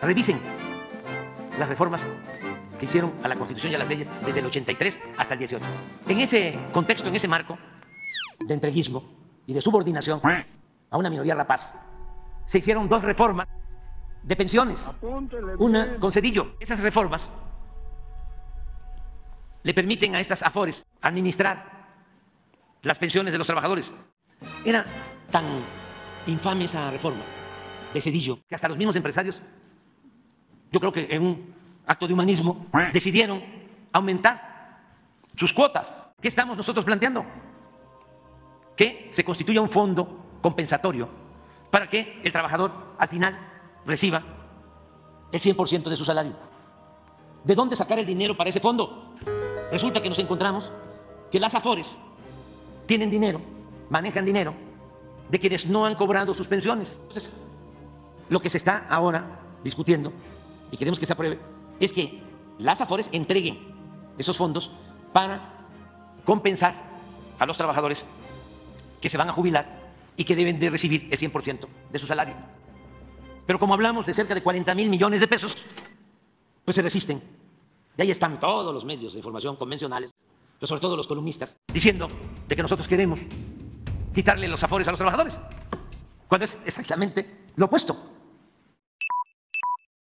Revisen las reformas que hicieron a la Constitución y a las leyes desde el 83 hasta el 18. En ese contexto, en ese marco de entreguismo y de subordinación a una minoría rapaz, se hicieron dos reformas de pensiones, una con Cedillo. Esas reformas le permiten a estas AFORES administrar las pensiones de los trabajadores. Era tan infame esa reforma de Cedillo que hasta los mismos empresarios, yo creo que en un acto de humanismo, decidieron aumentar sus cuotas. ¿Qué estamos nosotros planteando? Que se constituya un fondo compensatorio para que el trabajador al final reciba el 100% de su salario. ¿De dónde sacar el dinero para ese fondo? Resulta que nos encontramos que las AFORES tienen dinero, manejan dinero de quienes no han cobrado sus pensiones. Entonces, lo que se está ahora discutiendo y queremos que se apruebe es que las AFORES entreguen esos fondos para compensar a los trabajadores que se van a jubilar y que deben de recibir el 100% de su salario. Pero como hablamos de cerca de 40 mil millones de pesos, pues se resisten. Y ahí están todos los medios de información convencionales, pero sobre todo los columnistas, diciendo de que nosotros queremos quitarle los afores a los trabajadores, cuando es exactamente lo opuesto.